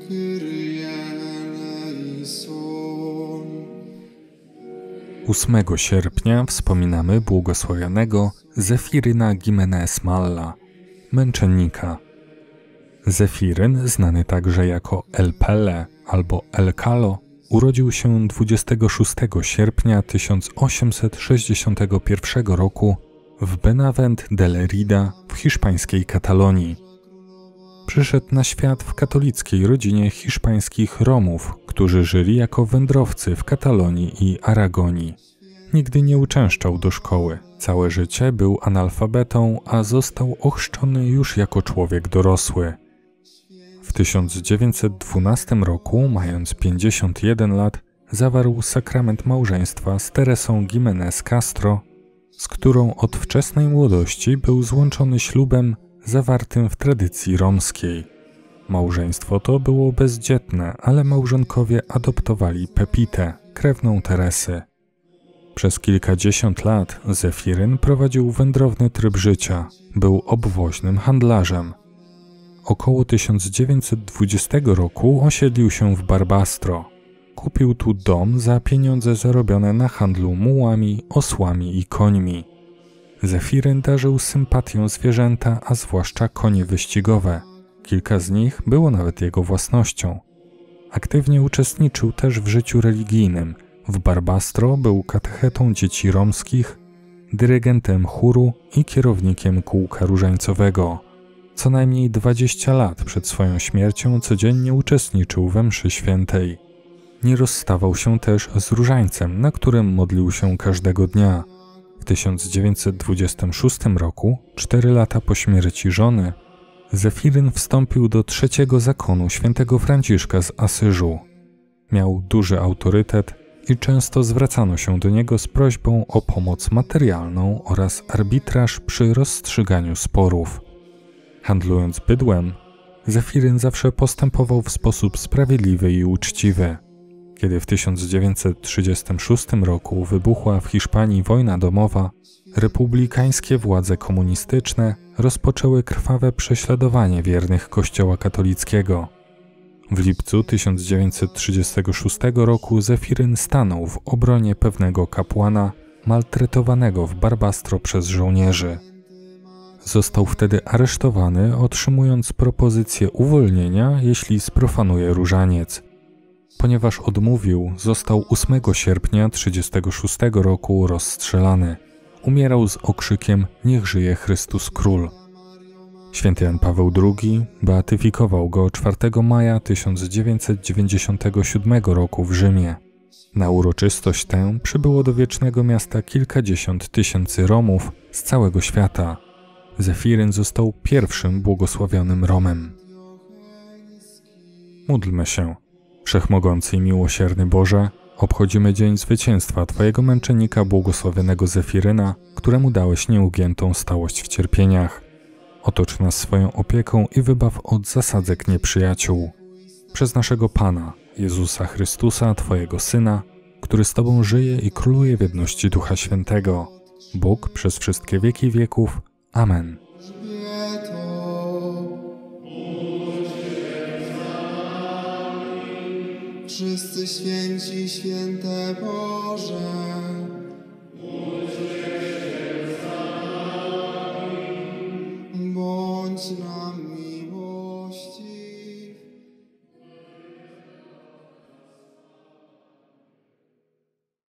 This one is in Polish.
Kyrie eleison. 8 sierpnia wspominamy błogosławionego Zefiryna Gimenez Malla, męczennika. Zefiryn, znany także jako El Pele albo El Calo, urodził się 26 sierpnia 1861 roku w Benavent de Lerida w hiszpańskiej Katalonii. Przyszedł na świat w katolickiej rodzinie hiszpańskich Romów, którzy żyli jako wędrowcy w Katalonii i Aragonii. Nigdy nie uczęszczał do szkoły. Całe życie był analfabetą, a został ochrzczony już jako człowiek dorosły. W 1912 roku, mając 51 lat, zawarł sakrament małżeństwa z Teresą Jimenez Castro, z którą od wczesnej młodości był złączony ślubem zawartym w tradycji romskiej. Małżeństwo to było bezdzietne, ale małżonkowie adoptowali Pepitę, krewną Teresy. Przez kilkadziesiąt lat Zefiryn prowadził wędrowny tryb życia, był obwoźnym handlarzem. Około 1920 roku osiedlił się w Barbastro. Kupił tu dom za pieniądze zarobione na handlu mułami, osłami i końmi. Zefiryn darzył sympatią zwierzęta, a zwłaszcza konie wyścigowe. Kilka z nich było nawet jego własnością. Aktywnie uczestniczył też w życiu religijnym. W Barbastro był katechetą dzieci romskich, dyrygentem chóru i kierownikiem kółka różańcowego. Co najmniej 20 lat przed swoją śmiercią codziennie uczestniczył we mszy świętej. Nie rozstawał się też z różańcem, na którym modlił się każdego dnia. W 1926 roku, cztery lata po śmierci żony, Zefiryn wstąpił do trzeciego zakonu świętego Franciszka z Asyżu. Miał duży autorytet i często zwracano się do niego z prośbą o pomoc materialną oraz arbitraż przy rozstrzyganiu sporów. Handlując bydłem, Zefiryn zawsze postępował w sposób sprawiedliwy i uczciwy. Kiedy w 1936 roku wybuchła w Hiszpanii wojna domowa, republikańskie władze komunistyczne rozpoczęły krwawe prześladowanie wiernych Kościoła katolickiego. W lipcu 1936 roku Zefiryn stanął w obronie pewnego kapłana maltretowanego w Barbastro przez żołnierzy. Został wtedy aresztowany, otrzymując propozycję uwolnienia, jeśli sprofanuje różaniec. Ponieważ odmówił, został 8 sierpnia 1936 roku rozstrzelany. Umierał z okrzykiem Niech żyje Chrystus Król. Święty Jan Paweł II beatyfikował go 4 maja 1997 roku w Rzymie. Na uroczystość tę przybyło do wiecznego miasta kilkadziesiąt tysięcy Romów z całego świata. Zefiryn został pierwszym błogosławionym Romem. Módlmy się. Wszechmogący i miłosierny Boże, obchodzimy dzień zwycięstwa Twojego męczennika błogosławionego Zefiryna, któremu dałeś nieugiętą stałość w cierpieniach. Otocz nas swoją opieką i wybaw od zasadzek nieprzyjaciół. Przez naszego Pana, Jezusa Chrystusa, Twojego Syna, który z Tobą żyje i króluje w jedności Ducha Świętego, Bóg przez wszystkie wieki wieków. Amen. Wszyscy święci, święte Boże. Bądź nami.